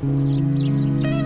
Música